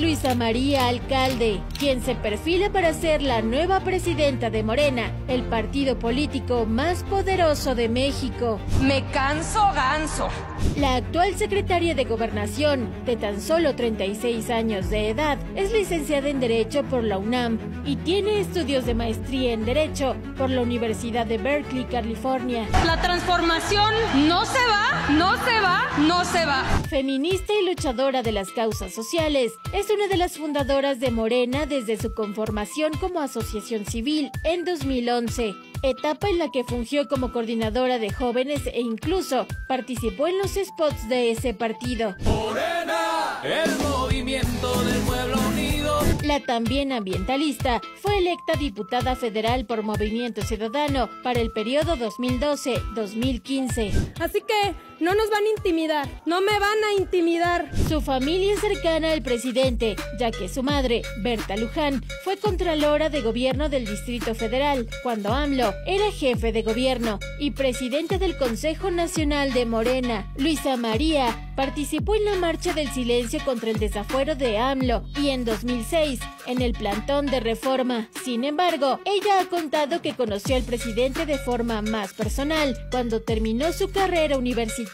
Luisa María Alcalde, quien se perfila para ser la nueva presidenta de Morena, el partido político más poderoso de México. Me canso ganso. La actual secretaria de Gobernación, de tan solo 36 años de edad, es licenciada en Derecho por la UNAM y tiene estudios de maestría en Derecho por la Universidad de Berkeley, California. La transformación no se va, no se va, no se va. Feminista y luchadora de las causas sociales, es una de las fundadoras de Morena desde su conformación como asociación civil en 2011 etapa en la que fungió como coordinadora de jóvenes e incluso participó en los spots de ese partido. Morena, el movimiento del pueblo unido. La también ambientalista fue electa diputada federal por Movimiento Ciudadano para el periodo 2012-2015. Así que no nos van a intimidar, no me van a intimidar. Su familia es cercana al presidente, ya que su madre, Berta Luján, fue contralora de gobierno del Distrito Federal cuando AMLO era jefe de gobierno y presidente del Consejo Nacional de Morena. Luisa María participó en la Marcha del Silencio contra el desafuero de AMLO y en 2006 en el plantón de reforma. Sin embargo, ella ha contado que conoció al presidente de forma más personal cuando terminó su carrera universitaria.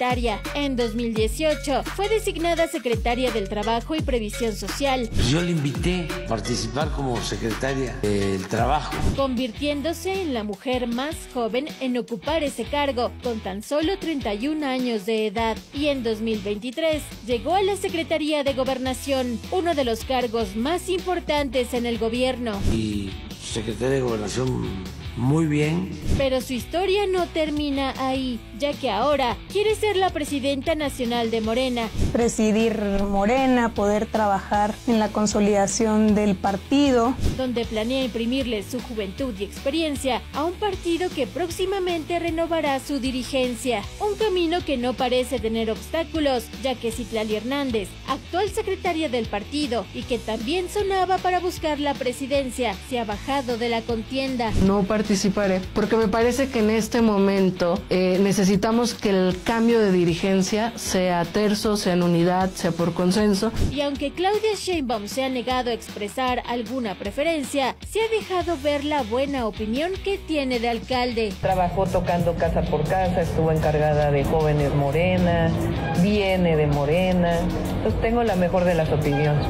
En 2018 fue designada secretaria del Trabajo y Previsión Social. Yo le invité a participar como secretaria del Trabajo. Convirtiéndose en la mujer más joven en ocupar ese cargo con tan solo 31 años de edad. Y en 2023 llegó a la Secretaría de Gobernación, uno de los cargos más importantes en el gobierno. Y secretaria de Gobernación muy bien. Pero su historia no termina ahí, ya que ahora quiere ser la presidenta nacional de Morena. Presidir Morena, poder trabajar en la consolidación del partido. Donde planea imprimirle su juventud y experiencia a un partido que próximamente renovará su dirigencia. Un camino que no parece tener obstáculos, ya que Citlali Hernández, actual secretaria del partido y que también sonaba para buscar la presidencia, se ha bajado de la contienda. No participaré, porque me parece que en este momento eh, necesitamos que el cambio de dirigencia sea terso, sea en unidad, sea por consenso. Y aunque Claudia Sheinbaum se ha negado a expresar alguna preferencia, se ha dejado ver la buena opinión que tiene de alcalde. Trabajó tocando casa por casa, estuvo encargada de jóvenes Morena, viene de Morena, entonces tengo la mejor de las opiniones.